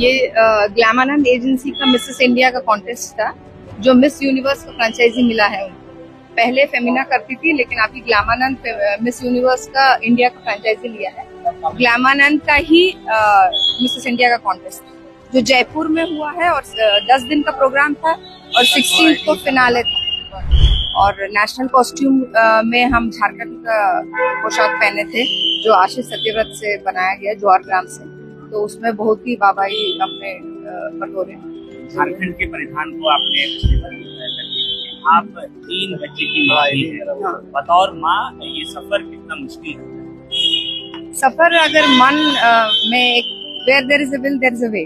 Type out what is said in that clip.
Glamanand agency का Mrs India का contest था, जो मिस यूनिवर्स का फ्रेंचाइजी मिला है पहले फेमिना करती थी, लेकिन अभी ग्लैमानंद मिस यूनिवर्स का इंडिया का फ्रेंचाइजी लिया है। ग्लैमानंद का ही मिसेस इंडिया का कॉन्टेस्ट जो जयपुर में हुआ है और दस दिन का प्रोग्राम था और सिक्सटीन को फिनाले था। और नेशनल कॉस्ट्यूम में हम झारखंड का पोशाक पहने थे, जो आशीष सत्यव्रत से बनाया गया, ज्वार ग्राम से। तो उसमें बहुत ही बाबाई अपने बटोरे झारखंड के परिधान को आपने आप तीन बच्चे की माँ हैं। है। हाँ। बतौर माँ ये सफ़र कितना मुश्किल है? सफ़र अगर मन में एक where there is a will there is a way